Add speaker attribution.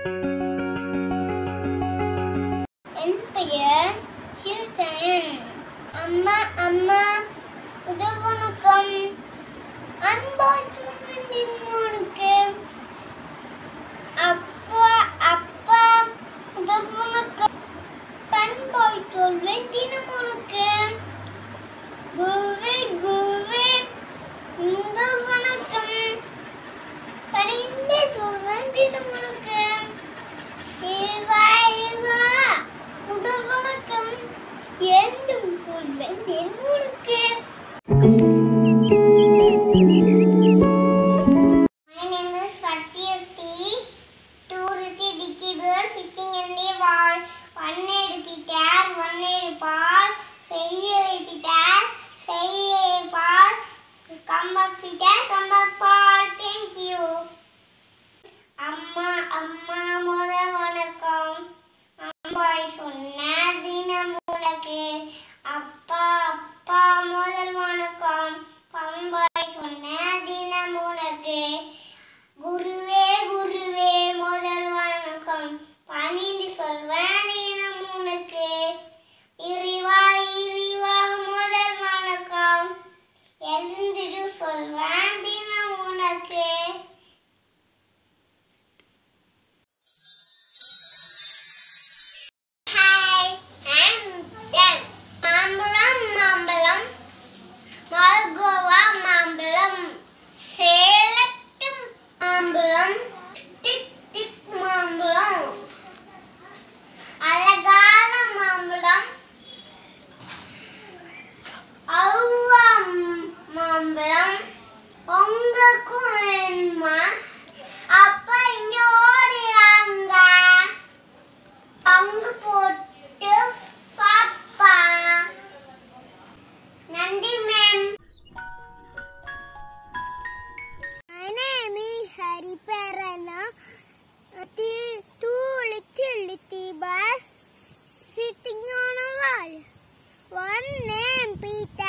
Speaker 1: என் பெயர் சிவஜயன் அம்மா அம்மா முதல் வணக்கம் அன்பாற்று உனக்கு அப்பா அப்பா முதல் வணக்கம் பண்பாய் சொல்வேன் தினம் உனக்கு குருவே குருவே முதல் வணக்கம் பணிந்தே சொல்வேன் தினம் உனக்கு முதல் வணக்கம். எழுந்தும் சொல்வேன் என்னுக்கு Come up with that, come சொல்றேன் the two little little boys sitting on a wall. One name Peter.